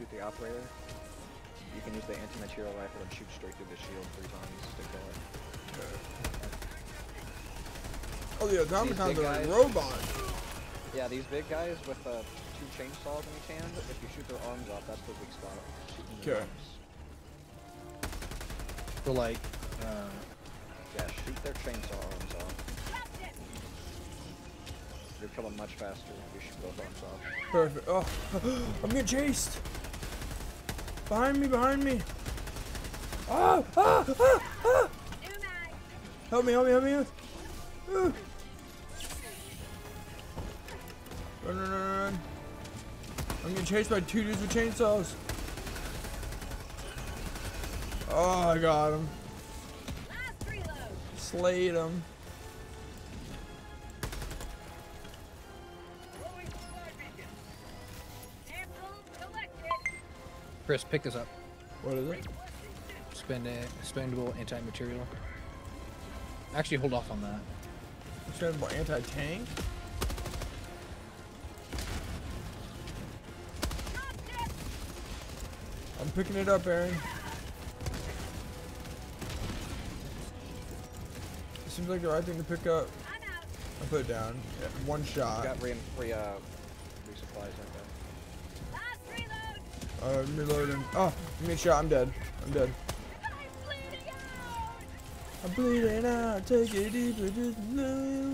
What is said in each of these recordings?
shoot the operator, you can use the anti-material rifle and shoot straight through the shield three times to kill it. Oh, the These automatons big are guys. robots. Yeah, these big guys with uh, two chainsaws in each hand, if you shoot their arms off, that's the weak spot. Shooting their Okay. So like, uh, Yeah, shoot their chainsaw arms off. You're kill them much faster if you shoot both arms off. Perfect. Oh, I'm getting chased. Behind me, behind me. Ah, ah, ah, ah. Help me, help me, help me. Ah. Run, run, run, run. I'm getting chased by two dudes with chainsaws. Oh, I got him. Slayed him. Chris, pick this up. What is it? Spend a expendable anti-material. Actually, hold off on that. Expendable anti-tank? I'm picking it up, Aaron. It seems like the right thing to pick up. I put it down. Yeah, one You shot. got re free, uh, resupplies like that. Uh, reloading. Oh, a shot. I'm dead. I'm dead. I'm bleeding out. Take it deeper. Just know.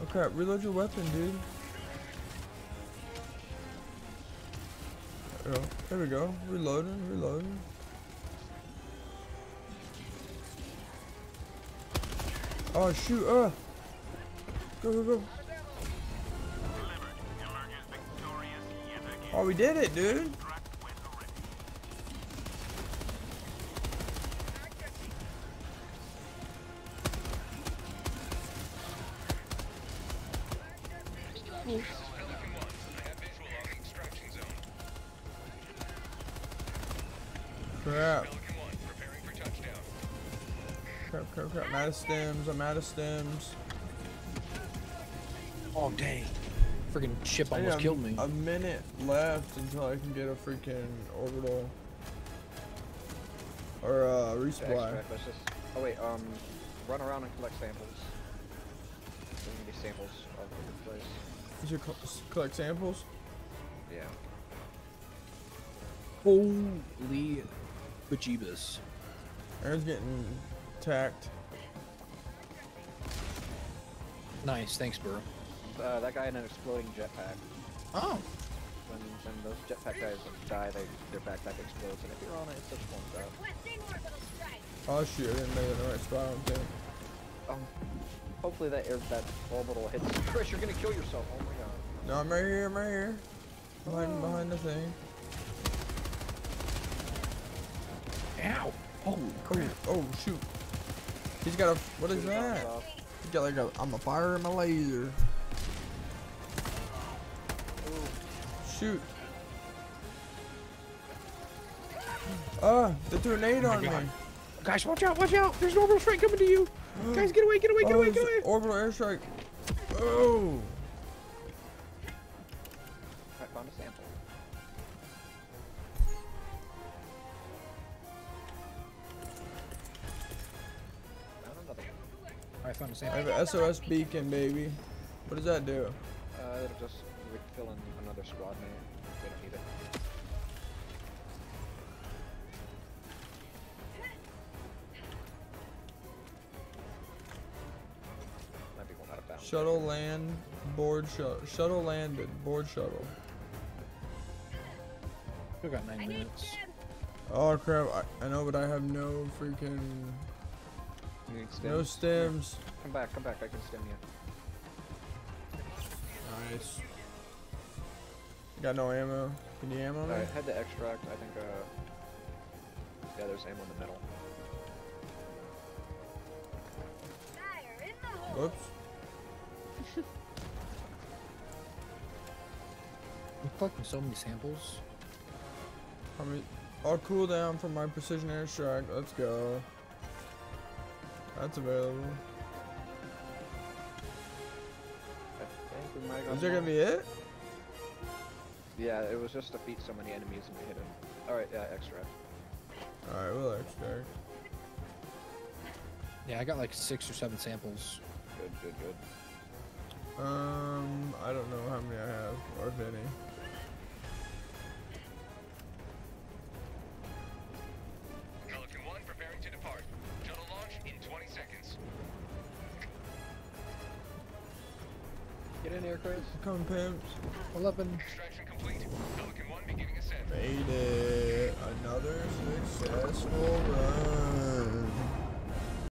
Oh crap! Reload your weapon, dude. There we go. Reloading. Reloading. Oh shoot! Uh. Go go go. Oh, we did it, dude. Crap. Crap, crap, crap. Stims. I'm out of stims. Oh dang! Freaking ship almost got killed me. A minute left until I can get a freaking orbital. Or uh, resupply. extract, just. Oh wait, um, run around and collect samples. There's gonna be samples all over the place. You should co- collect samples. Yeah. Holy bejeebus! Aaron's getting attacked. Nice, thanks, bro. Uh, that guy in an exploding jetpack. Oh, When, when those jetpack guys die, they, their backpack explodes, and if you're on it, it just won't out. Oh shoot, I didn't make it in the right spot, I don't think. Um, hopefully that air, that orbital hits. Chris, you're gonna kill yourself. Oh my god. No, I'm right here, I'm right here. Behind, behind the thing. ow! Holy crap! Oh shoot. He's got a, what is Shoot that? He's got like a, I'm a fire and my laser. Shoot. Ah, they threw a nade Oh my on me. Guys, watch out! Watch out! There's an orbital strike coming to you! Guys, get away! Get away! Get Oh, away! Get away! Orbital airstrike. Oh. I found a sample. Found another one. I found a sample. I have an SOS beacon, baby. What does that do? Uh, it'll just fill in another squad mate. We don't need it. Might be one out of bounds. Shuttle land, board shuttle. Shuttle landed, board shuttle. Still got nine minutes. Oh crap, I, I know, but I have no freaking, You need no stims? stims. Come back, come back. I can stim you. Nice. Got no ammo. Can you ammo me? Alright, head to extract. I think, uh. Yeah, there's ammo in the middle. Whoops. I'm collecting so many samples. How many? I'll cool down from my precision airstrike. Let's go. That's available. I think we might Is that gonna be it? Yeah, it was just defeat so many enemies and we hit him. Alright, yeah, extract. Alright, we'll extract. Yeah, I got like six or seven samples. Good, good, good. Um, I don't know how many I have, or if any. Here, Chris. Come pimps. 11. Extraction complete. Pelican 1 beginning ascent. Made it. Another successful run.